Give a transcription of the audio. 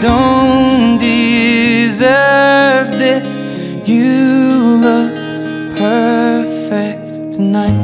don't deserve this. You look perfect tonight.